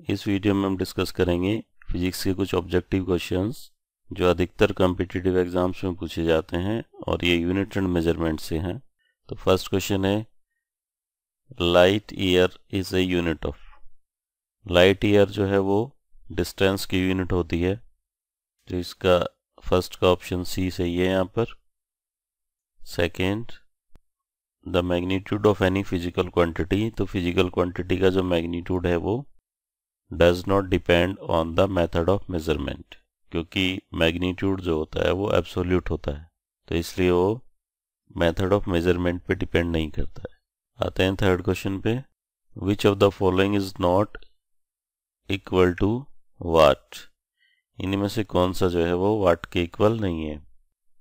इस वीडियो में हम डिस्कस करेंगे फिजिक्स के कुछ ऑब्जेक्टिव क्वेश्चंस, जो अधिकतर कॉम्पिटिटिव एग्ज़ाम्स में पूछे जाते हैं और ये यूनिट एंड मेज़रमेंट से हैं। तो फ़र्स्ट क्वेश्चन है light year is a unit of light year जो है वो डिस्टेंस की यूनिट होती है। तो इसका फ़र्स्ट का ऑप्शन सी सही है यहाँ पर। Second the magnitude of any physical quantity तो फ़िज़िकल क्वांटिटी का जो मैग्नीट्यूड है वो does not depend on the method of measurement क्योंकि मैग्नीट्यूड जो होता है वो एब्सोल्यूट होता है। तो इसलिए वो मेथड ऑफ़ मेज़रमेंट पे डिपेंड नहीं करता है। आते हैं थर्ड क्वेश्चन पे। Which of the following is not equal to watt इनमें से कौन सा जो है वो वाट के इक्वल नहीं है।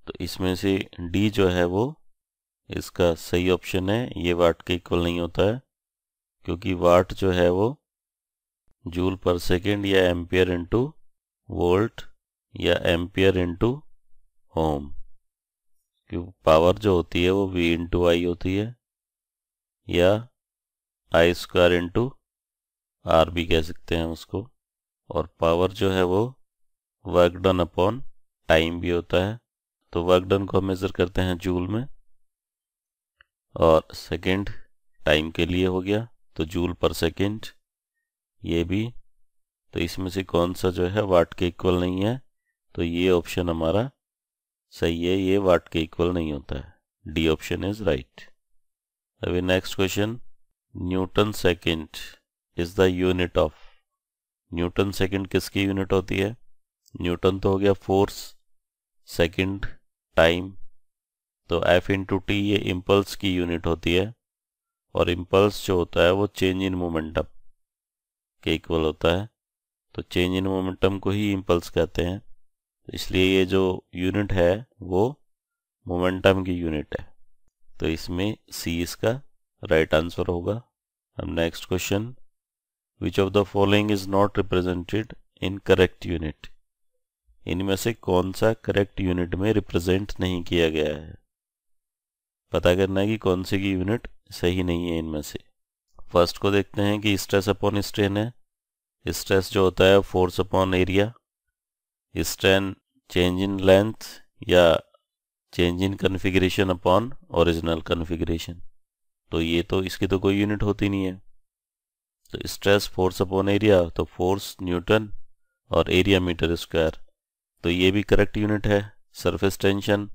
तो इसमें से डी जो है वो इसका सही ऑप्शन है। ये वाट के इक्वल नहीं होता है, क्योंकि वाट जो है वो जूल पर सेकेंड या एम्पियर इंटू वोल्ट या एम्पियर इंटू ओम क्यों? पावर जो होती है वो वी इंटू आई होती है या आई स्क्वायर इंटू आर भी कह सकते हैं उसको। और पावर जो है वो वर्क डन अपॉन टाइम भी होता है। तो वर्क डन को मेज़र करते हैं जूल में। और सेकेंड टाइम के लिए हो गया। तो जूल पर सेकेंड ये भी। तो इसमें से कौन सा जो है वाट के इक्वल नहीं है। तो ये ऑप्शन हमारा सही है, ये वाट के इक्वल नहीं होता है। D option is right. अभी next question. Newton second is the unit of. Newton second किसकी यूनिट होती है? न्यूटन तो हो गया फोर्स, सेकेंड टाइम। तो एफ़ इंटू टी ये इम्पल्स की यूनिट होती है। और इम्पल्स जो होता है वो चेंज इन मोमेंटम। के इक्वल होता है तो चेंज इन मोमेंटम को ही इम्पल्स कहते हैं। तो इसलिए ये जो यूनिट है, वो मोमेंटम की यूनिट है। तो इसमें सी इसका राइट आंसर होगा। अब next question which of the following is not represented in correct unit इनमें से कौन सा करेक्ट यूनिट में रिप्रेजेंट नहीं किया गया है? पता करना है कि कौन सी की यूनिट सही नहीं है इनमें से। फ़र्स्ट को देखते हैं कि स्ट्रेस अपॉन स्ट्रेन है। स्ट्रेस जो होता है force upon area strain change in length या change in configuration upon original configuration तो ये तो इसकी तो कोई यूनिट होती नहीं है। तो स्ट्रेस फोर्स अपॉन एरिया तो फोर्स न्यूटन और एरिया मीटर स्क्वायर तो ये भी करेक्ट यूनिट है। सरफेस टेंशन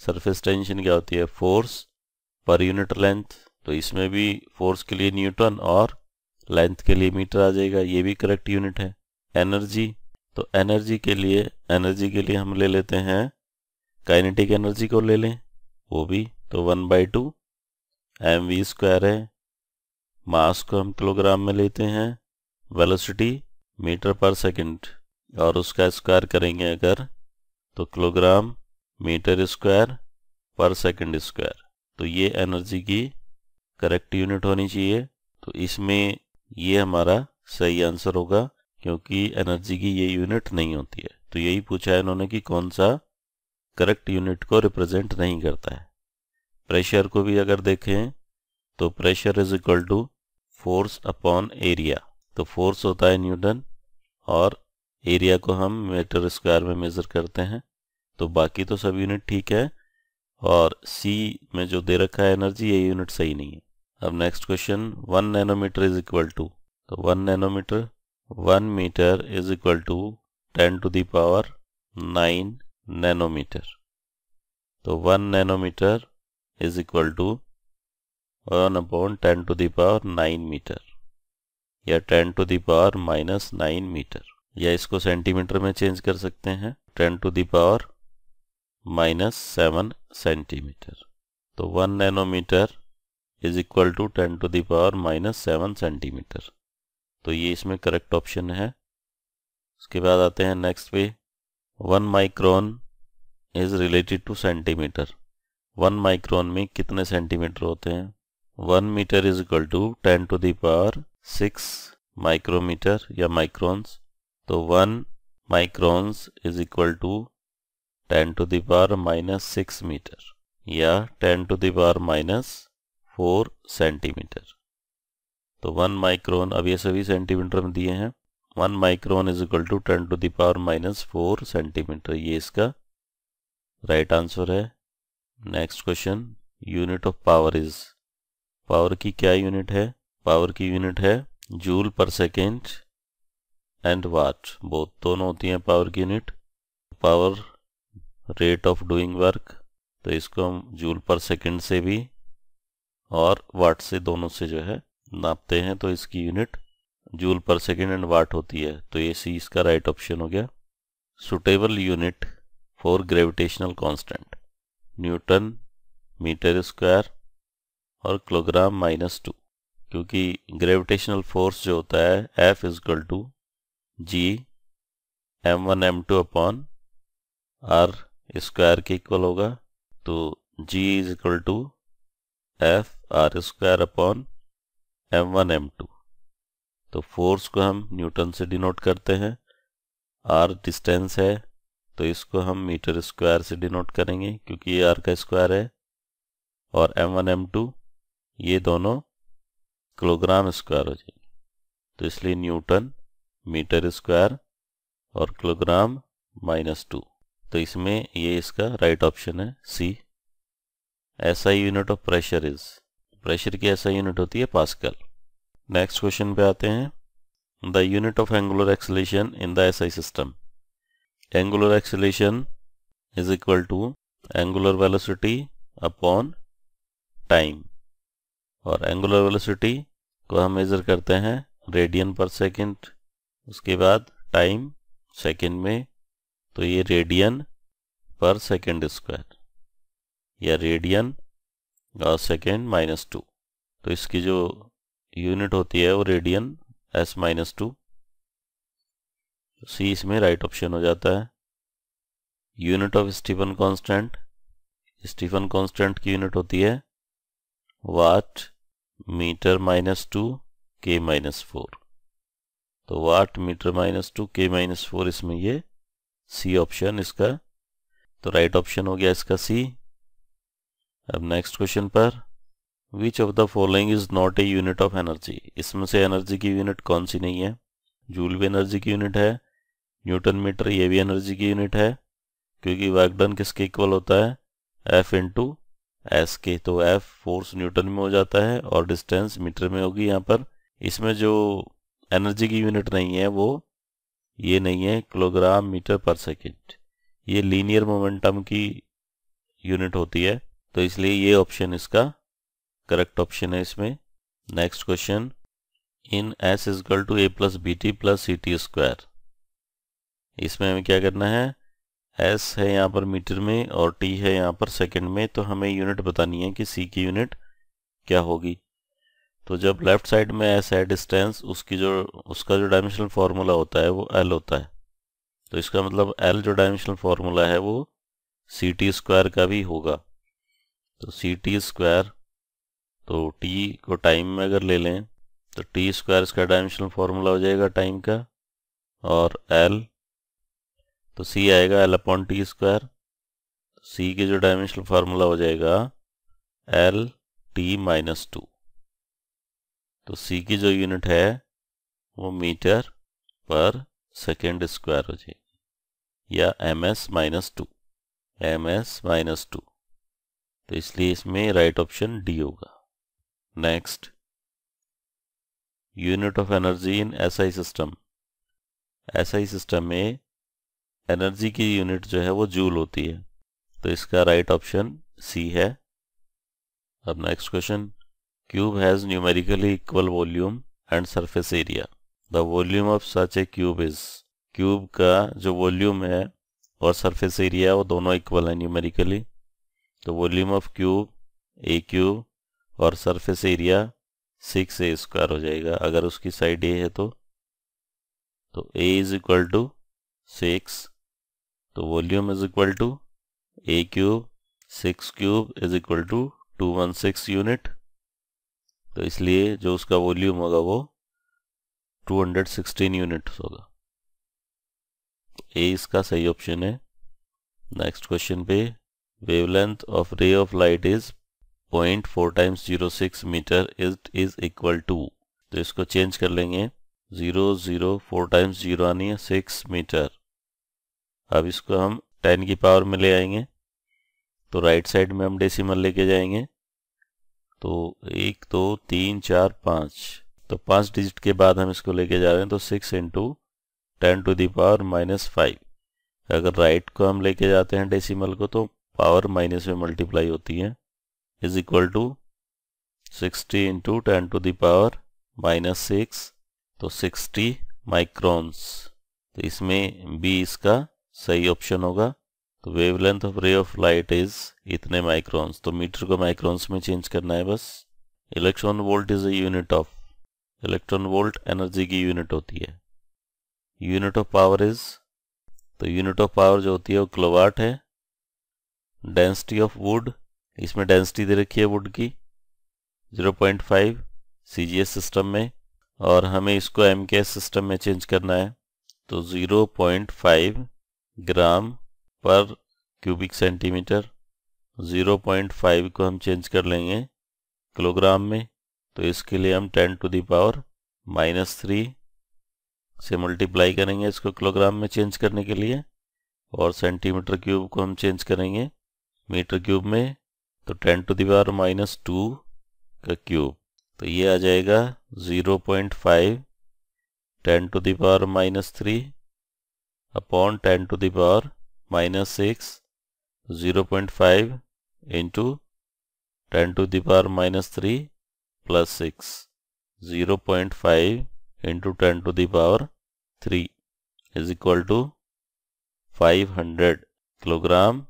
सरफेस टेंशन क्या होती है? फोर्स पर यूनिट लेंथ तो इसमें भी फोर्स के लिए न्यूटन और लेंथ के लिए मीटर आ जाएगा। ये भी करेक्ट यूनिट है। एनर्जी तो एनर्जी के लिए एनर्जी के लिए हम ले लेते हैं। काइनेटिक एनर्जी को ले लें, वो भी तो one by two M V square है। मास को हम किलोग्राम में लेते हैं। वेलोसिटी मीटर पर सेकंड और उसका स्क्वायर करेंगे अगर तो kilogram metre square per second square तो ये एनर्जी की करेक्ट यूनिट होनी चाहिए तो इसमें ये हमारा सही आंसर होगा, क्योंकि एनर्जी की ये यूनिट नहीं होती है। तो यही पूछा है इन्होंने कि कौन सा करेक्ट यूनिट को रिप्रेजेंट नहीं करता है। प्रेशर को भी अगर देखें तो pressure is equal to force upon area तो फोर्स होता है न्यूटन, और एरिया को हम मीटर स्क्वायर में मेज़र करते हैं। तो बाकी तो सब यूनिट ठीक है, और सी में जो दे रखा है एनर्जी ये यूनिट सही नहीं है। अब next question one nanometre is equal to तो one nanometre one metre is equal to ten to the power nine nanometre तो one nanometre is equal to one upon ten to the power nine metre या ten to the power minus nine metre या इसको centimetre में change कर सकते हैं। Ten to the power minus seven centimetre तो one nanometre is equal to ten to the power minus seven centimetre तो ये इसमें करेक्ट ऑप्शन है। उसके बाद आते हैं नेक्स्ट पे। One micron is related to centimetre one micron में कितने सेंटीमीटर होते हैं? One metre is equal to ten to the power six micrometre या माइक्रोन्स तो one microns is equal to ten to the power minus six metre या ten to the power minus four centimetre. तो one micron, अब ये सभी centimetre में दिए हैं। One micron is equal to ten to the power minus four centimetre ये इसका राइट right आंसर है। Next question unit of power is power की क्या यूनिट है? पावर की यूनिट है जूल पर सेकेंड एंड वाट बोथ दोनों होती हैं पावर की unit power rate of doing work तो इसको हम जूल पर सेकेंड से भी और वाट से दोनों से जो है नापते हैं तो इसकी unit joule per second and watt होती है। तो ये सी इसका राइट ऑप्शन हो गया। Suitable unit for gravitational constant newton metre square और किलोग्राम माइनस टू क्योंकि ग्रेविटेशनल फोर्स जो होता है F equal to G M one M two upon R square के इक्वल होगा। तो G is equal to F R square upon M one M two तो force को हम न्यूटन से डिनोट करते हैं। आर डिस्टेंस है तो इसको हम मीटर स्क्वायर से डिनोट करेंगे, क्योंकि ये आर का स्क्वायर है। और एम वन एम टू ये दोनों किलोग्राम स्क्वायर हो जाएँगे। तो इसलिए न्यूटन मीटर स्क्वायर और किलोग्राम माइनस टू तो इसमें ये इसका राइट ऑप्शन है सी ऐसा unit of pressure is pressure की ऐसा यूनिट होती है पास्कल नेक्स्ट क्वेश्चन पे आते हैं. The unit of angular acceleration in the SI system angular acceleration is equal to angular velocity upon time और एंगुलर वेलोसिटी को हम मेज़र करते हैं रेडियन पर सेकंड उसके बाद टाइम सेकंड में तो ये रेडियन पर सेकंड स्क्वायर या रेडियन और सेकेंड माइनस टू तो इसकी जो यूनिट होती है वो radian S minus two C इसमें राइट ऑप्शन हो जाता है। Unit of Stefan constant Stefan constant की यूनिट होती है watt metre minus two K minus four तो watt metre minus two K minus four इसमें ये सी ऑप्शन इसका तो राइट ऑप्शन हो गया इसका सी अब नेक्स्ट क्वेश्चन पर which of the following is not a unit of energy इसमें से एनर्जी की यूनिट कौन सी नहीं है? जूल भी एनर्जी की यूनिट है न्यूटन मीटर ये भी एनर्जी की यूनिट है, क्योंकि वैकडन किसके इक्वल होता है? एफ़ इंटू एस के तो एफ़ फोर्स न्यूटन में हो जाता है और डिस्टेंस मीटर में होगी यहाँ पर। इसमें जो एनर्जी की यूनिट नहीं है, वो ये नहीं है किलोग्राम मीटर पर सेकेंड ये लीनियर मोमेंटम की यूनिट होती है। तो इसलिए ये ऑप्शन इसका करेक्ट ऑप्शन है इसमें। Next question in S equal to A plus B T plus C T square इसमें हमें क्या करना है? एस है यहाँ पर मीटर में और टी है यहाँ पर सेकंड में तो हमें यूनिट बतानी है कि सी की यूनिट क्या होगी। तो जब लेफ़्ट साइड में एस है डिस्टेंस उसकी जो, उसका जो डायमेंशनल फार्मूला होता है वो एल होता है। तो इसका मतलब एल जो डायमेंशनल फार्मूला है वो सी टी स्क्वायर का भी होगा। तो सी टी स्क्वायर तो टी को टाइम में अगर ले लें तो टी स्क्वायर इसका डायमेंशनल फार्मूला हो जाएगा टाइम का, और एल तो सी आएगा L upon T square C के जो डायमेंशनल फार्मूला हो जाएगा एल टी माइनस टू तो सी की जो यूनिट है, वो मीटर पर सेकेंड स्क्वायर हो जाएगी, या M S minus two M S minus two तो इसलिए इसमें राइट ऑप्शन डी होगा। Next unit of energy in SI system SI system में एनर्जी की यूनिट जो है वो जूल होती है। तो इसका राइट ऑप्शन सी है। अब next question cube has numerically equal volume and surface area the volume of such a cube is cube का जो वॉल्यूम है और सरफेस एरिया वो दोनों इक्वल है न्यूमेरिकली तो volume of cube A cube और surface area six A square हो जाएगा। अगर उसकी साइड ए है तो। तो A is equal to six तो volume is equal to A cube six cube is equal to two one six unit तो इसलिए जो उसका वॉल्यूम होगा वो 216 यूनिट्स होगा। ए इसका सही ऑप्शन है। नेक्स्ट क्वेश्चन पे wavelength of ray of light is 0.4 times 06 meter is, is equal to तो इसको चेंज कर लेंगे। Zero zero four times zero आनी है सिक्स मीटर अब इसको हम टेन की पावर में ले आएँगे। तो राइट साइड में हम डेसिमल लेके जाएँगे। तो एक दो तीन चार पाँच। तो पाँच डिजिट के बाद हम इसको लेके जा रहे हैं तो six into ten to the power minus five अगर राइट को हम लेके जाते हैं डेसिमल को तो पावर माइनस में मल्टीप्लाई होती है, is equal to sixty into ten to the power minus six तो सिक्सटी माइक्रोन्स। तो इसमें बी इसका सही ऑप्शन होगा। तो wavelength of ray of light is इतने माइक्रोन्स तो मीटर को माइक्रोन्स में चेंज करना है बस। Electron volt is a unit of electron volt energy की यूनिट होती है। यूनिट ऑफ़ पावर इज़ तो यूनिट ऑफ़ पावर जो होती है वो किलोवाट है। डेंसिटी ऑफ़ वुड इसमें डेंसिटी दे रखी है वुड की 0.5 सीजीएस सिस्टम में, और हमें इसको एम सिस्टम में चेंज करना है। तो 0.5 ग्राम पर क्यूबिक सेंटीमीटर 0.5 को हम चेंज कर लेंगे किलोग्राम में। तो इसके लिए हम 10 to the power minus three से मल्टीप्लाई करेंगे इसको किलोग्राम में चेंज करने के लिए, और सेंटीमीटर क्यूब को हम चेंज करेंगे। मीटर क्यूब में तो 10 to the power minus two का क्यूब। तो ये आ जाएगा 0.5 10 to the power minus three upon ten to the power minus six, zero point five into ten to the power minus three plus six, zero point five into ten to the power three is equal to five hundred kilogram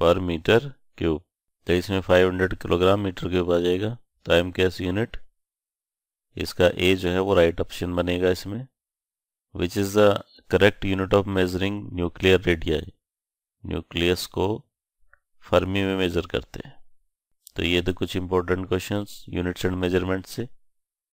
per metre cube. तो इसमें five hundred kilogram metre cube आ जाएगा। तो M कैस unit इसका ए जो है वो right option बनेगा इसमें which is the correct unit of measuring nuclear radii nucleus को फर्मी में मेजर करते हैं। तो ये तो कुछ important questions units and measurement से।